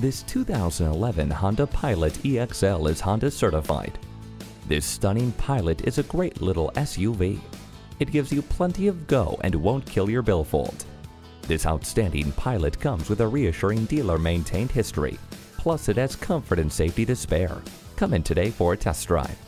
This 2011 Honda Pilot EXL is Honda certified. This stunning Pilot is a great little SUV. It gives you plenty of go and won't kill your billfold. This outstanding Pilot comes with a reassuring dealer-maintained history. Plus, it has comfort and safety to spare. Come in today for a test drive.